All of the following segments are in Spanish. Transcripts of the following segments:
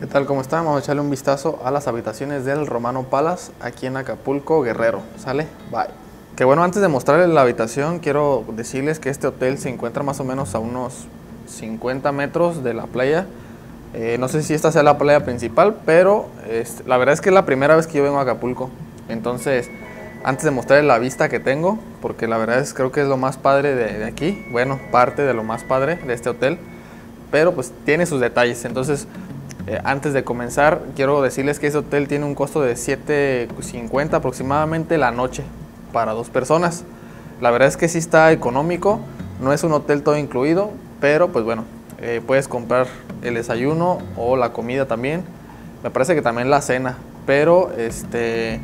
¿Qué tal? ¿Cómo están? Vamos a echarle un vistazo a las habitaciones del Romano Palace aquí en Acapulco, Guerrero. ¿Sale? Bye. Que bueno, antes de mostrarles la habitación, quiero decirles que este hotel se encuentra más o menos a unos 50 metros de la playa. Eh, no sé si esta sea la playa principal, pero es, la verdad es que es la primera vez que yo vengo a Acapulco. Entonces, antes de mostrarles la vista que tengo, porque la verdad es creo que es lo más padre de, de aquí, bueno, parte de lo más padre de este hotel, pero pues tiene sus detalles. Entonces, eh, antes de comenzar, quiero decirles que este hotel tiene un costo de 7.50 aproximadamente la noche para dos personas. La verdad es que sí está económico, no es un hotel todo incluido, pero pues bueno, eh, puedes comprar el desayuno o la comida también. Me parece que también la cena, pero este,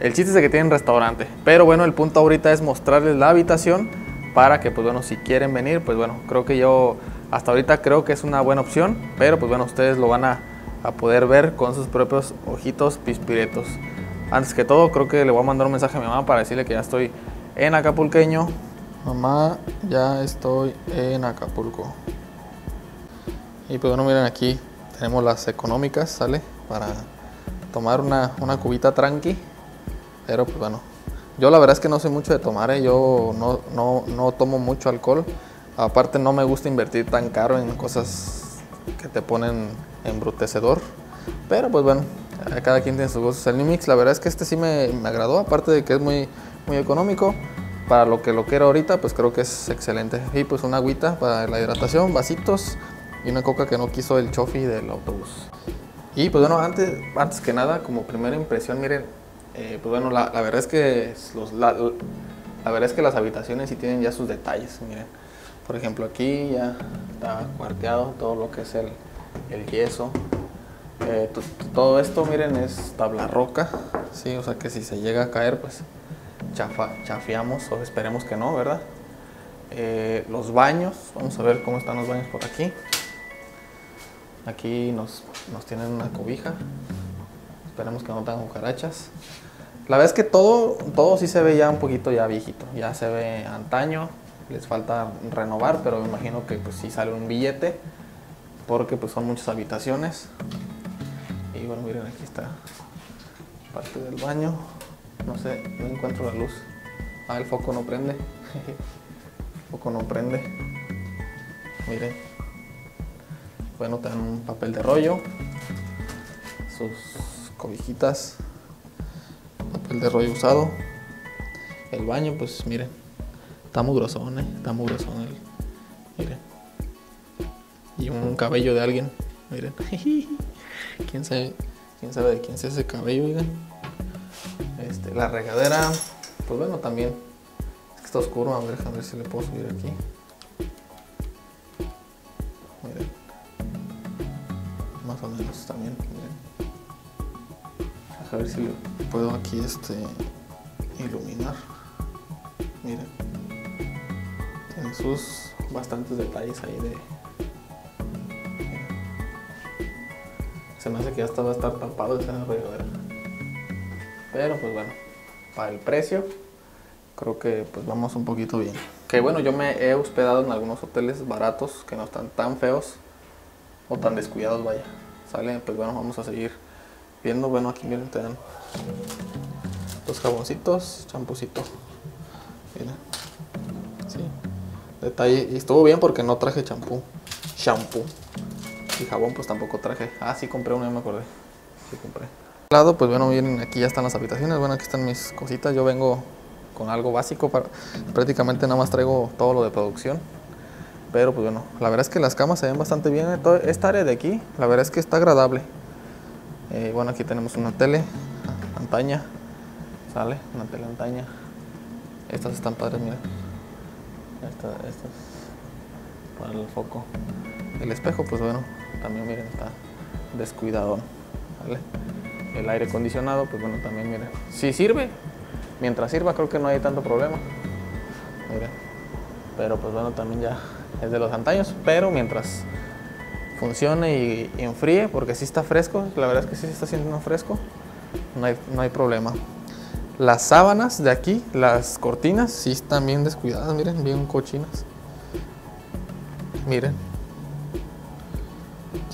el chiste es que tienen restaurante. Pero bueno, el punto ahorita es mostrarles la habitación para que pues bueno, si quieren venir, pues bueno, creo que yo hasta ahorita creo que es una buena opción, pero pues bueno, ustedes lo van a, a poder ver con sus propios ojitos pispiretos. Antes que todo, creo que le voy a mandar un mensaje a mi mamá para decirle que ya estoy en Acapulqueño. Mamá, ya estoy en Acapulco. Y pues bueno, miren aquí tenemos las económicas, ¿sale? Para tomar una, una cubita tranqui. Pero pues bueno, yo la verdad es que no soy mucho de tomar, ¿eh? yo no, no, no tomo mucho alcohol. Aparte no me gusta invertir tan caro en cosas que te ponen embrutecedor. Pero pues bueno, cada quien tiene sus gustos. El New Mix, la verdad es que este sí me, me, agradó, aparte de que es muy, muy económico. Para lo que lo quiero ahorita, pues creo que es excelente. Y pues una agüita para la hidratación, vasitos y una coca que no quiso el chofi del autobús. Y pues bueno, antes, antes que nada, como primera impresión, miren, eh, pues bueno, la, la, verdad es que los, la, la verdad es que las habitaciones sí tienen ya sus detalles, miren. Por ejemplo, aquí ya está cuarteado todo lo que es el, el yeso. Eh, todo esto, miren, es tabla roca. Sí, o sea que si se llega a caer, pues chafiamos o esperemos que no, ¿verdad? Eh, los baños, vamos a ver cómo están los baños por aquí. Aquí nos, nos tienen una cobija. Esperemos que no tengan cucarachas. La verdad es que todo, todo sí se ve ya un poquito ya viejito. Ya se ve antaño les falta renovar, pero me imagino que pues sí sale un billete porque pues son muchas habitaciones. Y bueno, miren, aquí está parte del baño. No sé, no encuentro la luz. Ah, el foco no prende. el foco no prende. Miren. Bueno, te un papel de rollo. Sus cobijitas. Papel de rollo usado. El baño, pues miren. Está muy grosón, eh. Está muy grosón el. Miren. Y un cabello de alguien. Miren. ¿Quién sabe? ¿Quién sabe de quién es ese cabello, oigan? Este, la regadera. Pues bueno, también. Es que está oscuro. A ver, a ver si le puedo subir aquí. Miren. Más o menos también. Miren. A ver si le puedo aquí este iluminar. Miren sus bastantes detalles ahí de se me hace que ya está, va a estar tapado esa regadera pero pues bueno para el precio creo que pues vamos un poquito bien. Que bueno yo me he hospedado en algunos hoteles baratos que no están tan feos o tan descuidados vaya. Sale pues bueno vamos a seguir viendo. Bueno aquí miren te dan los jaboncitos champucito. Miren Detalle, y estuvo bien porque no traje champú. Shampoo. Y jabón pues tampoco traje. Ah, sí compré uno, ya me acordé. Sí compré. lado, pues bueno, miren, aquí ya están las habitaciones. Bueno, aquí están mis cositas. Yo vengo con algo básico. Para, prácticamente nada más traigo todo lo de producción. Pero pues bueno, la verdad es que las camas se ven bastante bien. Esta área de aquí, la verdad es que está agradable. Eh, bueno, aquí tenemos una tele, antaña. Sale, una tele antaña. Estas están padres, miren. Esta, esta es para el foco. El espejo, pues bueno, también miren, está descuidado. ¿vale? El aire acondicionado, pues bueno, también miren. Si sirve, mientras sirva creo que no hay tanto problema. Miren. Pero pues bueno, también ya es de los antaños, pero mientras funcione y, enfríe, porque si sí está fresco, la verdad es que sí se está sintiendo fresco, no hay, no hay problema. Las sábanas de aquí, las cortinas, sí están bien descuidadas, miren, bien cochinas. Miren.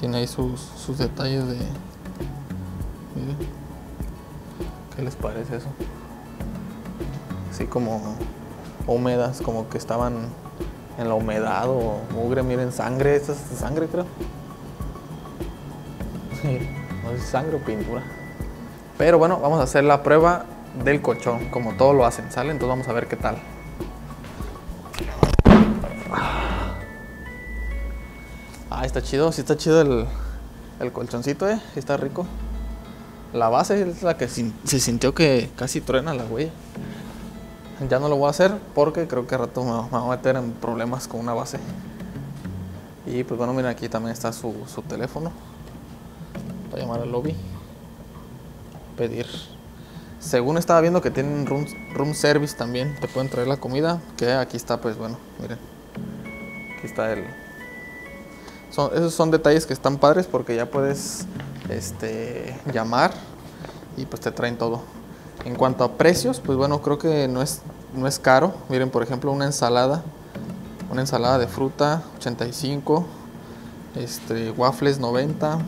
Tiene ahí sus, sus detalles de... Miren. ¿Qué les parece eso? Así como húmedas, como que estaban en la humedad o mugre, miren, sangre, esta es sangre creo. No si sangre o pintura. Pero bueno, vamos a hacer la prueba del colchón, como todos lo hacen, ¿sale? Entonces vamos a ver qué tal. Ah, está chido, sí está chido el, el colchoncito, eh, está rico. La base es la que se sintió que casi truena la huella. Ya no lo voy a hacer porque creo que al rato me, me voy a meter en problemas con una base. Y pues bueno, miren aquí también está su, su teléfono. Para llamar al lobby. Pedir. Según estaba viendo que tienen room, service también. Te pueden traer la comida. Que aquí está, pues bueno, miren. Aquí está el... Son, esos son detalles que están padres porque ya puedes este, llamar y pues te traen todo. En cuanto a precios, pues bueno, creo que no es, no es caro. Miren, por ejemplo, una ensalada. Una ensalada de fruta, 85. Este, waffles, 90. Mm.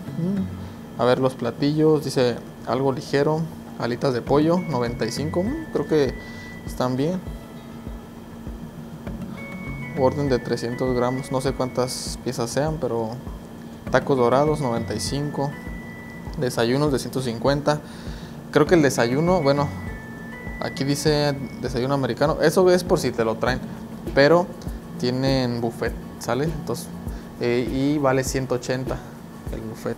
A ver los platillos, dice algo ligero. Alitas de pollo, 95. Mm, Creo que están bien. Orden de 300 gramos, no sé cuántas piezas sean, pero tacos dorados, 95. Desayunos de 150. Creo que el desayuno, bueno, aquí dice desayuno americano. Eso es por si te lo traen, pero tienen buffet, ¿sale? Entonces, eh, y vale 180 el buffet.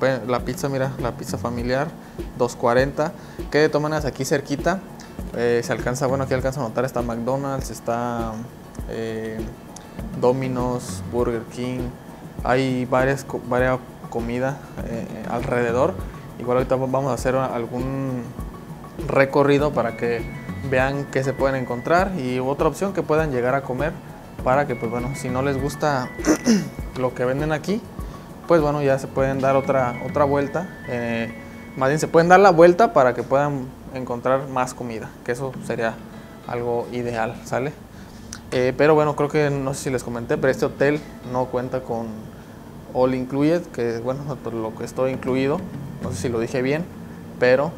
La pizza, mira, la pizza familiar, 240. Que de todas aquí cerquita eh, se alcanza, bueno, aquí alcanza a notar, está McDonald's, está eh, Domino's, Burger King. Hay varias, varias comida eh, alrededor. Igual ahorita vamos a hacer algún recorrido para que vean qué se pueden encontrar y otra opción que puedan llegar a comer para que pues bueno si no les gusta lo que venden aquí pues bueno ya se pueden dar otra otra vuelta eh, más bien se pueden dar la vuelta para que puedan encontrar más comida que eso sería algo ideal sale Eh, pero bueno creo que no sé si les comenté pero este hotel no cuenta con all included que bueno lo que estoy incluido no sé si lo dije bien pero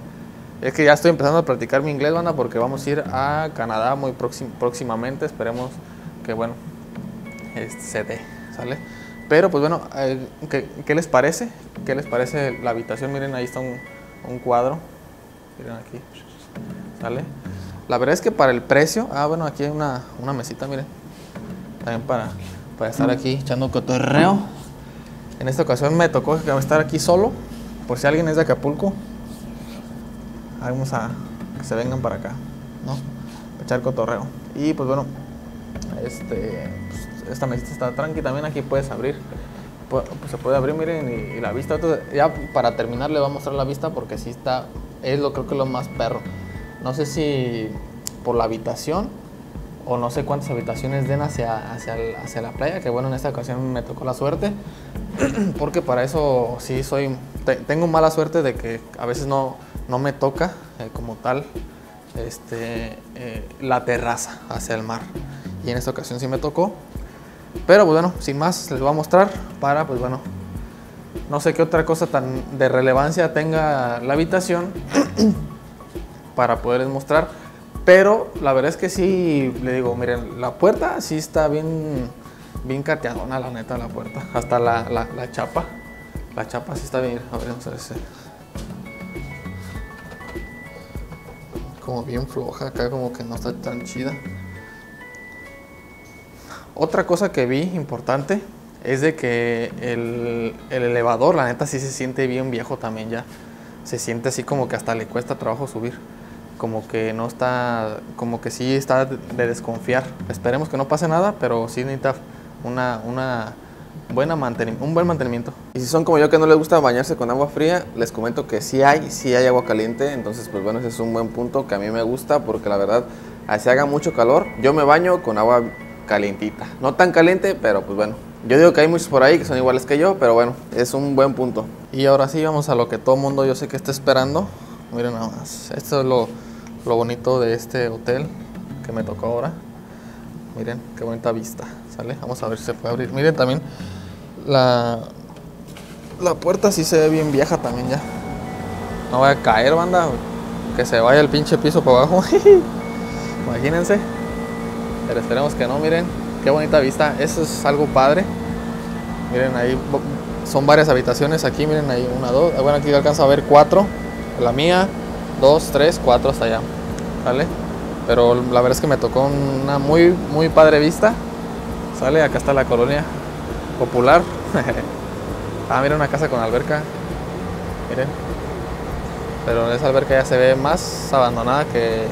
es que ya estoy empezando a practicar mi inglés, banda, porque vamos a ir a Canadá muy próxim- próximamente. Esperemos que, bueno, este, se dé, ¿sale? Pero, pues bueno, eh, ¿qué, qué les parece? ¿Qué les parece la habitación? Miren, ahí está un, un cuadro. Miren aquí, ¿sale? La verdad es que para el precio, ah, bueno, aquí hay una, una mesita, miren. También para, para estar aquí echando cotorreo. En esta ocasión me tocó estar aquí solo, por si alguien es de Acapulco, vamos a que se vengan para acá, ¿no? Echar cotorreo. Y pues bueno, este, pues, esta mesita está tranqui, también aquí puedes abrir. Pu- pues, se puede abrir, miren, y, la vista. Ya para terminar le voy a mostrar la vista porque sí está, es lo creo que lo más perro. No sé si por la habitación o no sé cuántas habitaciones den hacia, hacia, hacia la playa, que bueno, en esta ocasión me tocó la suerte, porque para eso sí soy, te- tengo mala suerte de que a veces no, no me toca eh, como tal este, eh, la terraza hacia el mar. Y en esta ocasión sí me tocó. Pero pues bueno, sin más, les voy a mostrar para, pues bueno, no sé qué otra cosa tan de relevancia tenga la habitación para poderles mostrar. Pero la verdad es que sí, le digo, miren, la puerta sí está bien, bien cateadona, la neta, la puerta. Hasta la, la, la chapa. La chapa sí está bien. A ver, vamos a ver si- Como bien floja acá, como que no está tan chida. Otra cosa que vi importante es de que el, el elevador, la neta, sí se siente bien viejo también ya. Se siente así como que hasta le cuesta trabajo subir. Como que no está, como que sí está de de desconfiar. Esperemos que no pase nada, pero sí necesita una, una buena un buen mantenimiento. Y si son como yo que no les gusta bañarse con agua fría, les comento que sí hay, sí hay agua caliente, entonces pues bueno, ese es un buen punto que a mí me gusta porque la verdad, así haga mucho calor, yo me baño con agua calientita. No tan caliente, pero pues bueno. Yo digo que hay muchos por ahí que son iguales que yo, pero bueno, es un buen punto. Y ahora sí, vamos a lo que todo mundo yo sé que está esperando. Miren nada más. Esto es lo, lo bonito de este hotel que me tocó ahora. Miren, qué bonita vista. ¿Sale? Vamos a ver si se puede abrir. Miren también la, la puerta sí se ve bien vieja también ya. No voy a caer, banda. Que se vaya el pinche piso para abajo. Imagínense. Pero esperemos que no, miren. Qué bonita vista. Eso es algo padre. Miren ahí. Son varias habitaciones aquí. Miren ahí. Una, dos. Bueno, aquí alcanza a ver cuatro. La mía. Dos, tres, cuatro hasta allá. ¿Sale? Pero la verdad es que me tocó una muy, muy padre vista. ¿Sale? Acá está la colonia popular. ah, miren una casa con alberca. Miren. Pero esa alberca ya se ve más abandonada que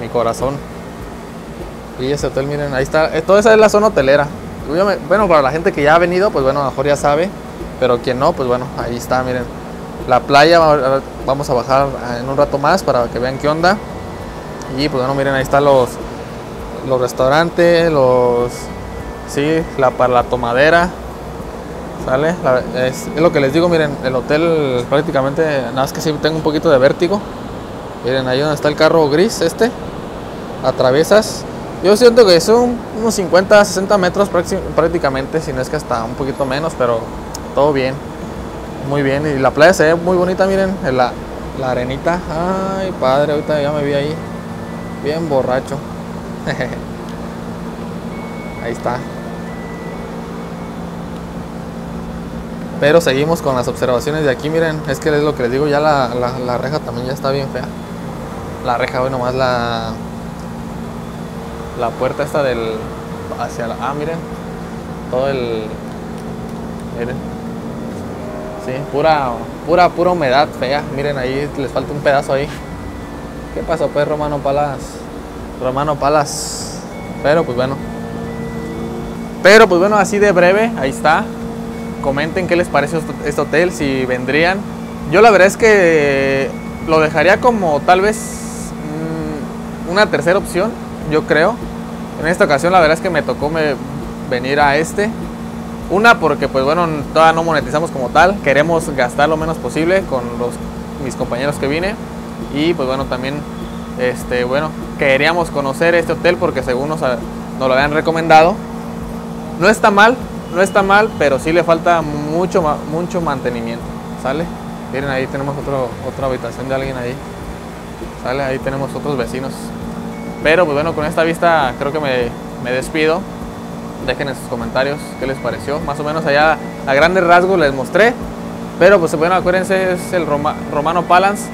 mi corazón. Y ese hotel, miren, ahí está. eh, Toda esa es la zona hotelera. Bueno, para la gente que ya ha venido, pues bueno, a lo mejor ya sabe. Pero quien no, pues bueno, ahí está, miren. La playa, vamos a bajar en un rato más para que vean qué onda. Y pues bueno, miren, ahí están los, los restaurantes, los... Sí, la, para la tomadera. ¿Sale? Es lo que les digo, miren, el hotel prácticamente, nada más que sí tengo un poquito de vértigo. Miren, ahí donde está el carro gris este, atraviesas. Yo siento que son unos 50, 60 metros prácti- prácticamente, si no es que hasta un poquito menos, pero todo bien. Muy bien, y la playa se ve muy bonita, miren, en la, la arenita. Ay, padre, ahorita ya me vi ahí, bien borracho. ahí está. Pero seguimos con las observaciones de aquí, miren, es que es lo que les digo, ya la, la- la reja también ya está bien fea. La reja, hoy nomás la, la puerta esta del, hacia la, ah, miren, todo el, miren, sí, pura, pura, pura humedad fea, miren ahí les falta un pedazo ahí. ¿Qué pasó pues Romano Palas? Romano Palas, pero pues bueno. Pero pues bueno, así de breve, ahí está comenten qué les pareció este- este hotel, si vendrían. Yo la verdad es que lo dejaría como tal vez mm, una tercera opción, yo creo. En esta ocasión la verdad es que me tocó venir a este. Una porque pues bueno, todavía no monetizamos como tal, queremos gastar lo menos posible con los, mis compañeros que vine. Y pues bueno, también este, bueno, queríamos conocer este hotel porque según nos, nos lo habían recomendado. No está mal, no está mal, pero sí le falta mucho, mucho mantenimiento. ¿Sale? Miren, ahí tenemos otra habitación de alguien ahí. ¿Sale? Ahí tenemos otros vecinos. Pero pues bueno, con esta vista creo que me, me despido. Dejen en sus comentarios qué les pareció. Más o menos allá a grandes rasgos les mostré. Pero pues bueno, acuérdense, es el Roma- Romano Palace.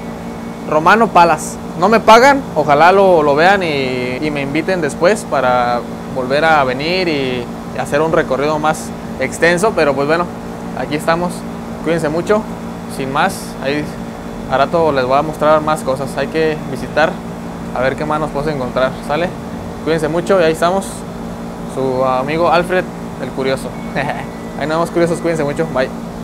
Romano Palace. No me pagan, ojalá lo, lo vean y, y me inviten después para volver a venir y, y hacer un recorrido más extenso. Pero pues bueno, aquí estamos. Cuídense mucho. Sin más, ahí a rato les voy a mostrar más cosas. Hay que visitar a ver qué más nos podemos encontrar. ¿Sale? Cuídense mucho y ahí estamos. Su amigo Alfred, el curioso. ahí nos vemos curiosos. Cuídense mucho. Bye.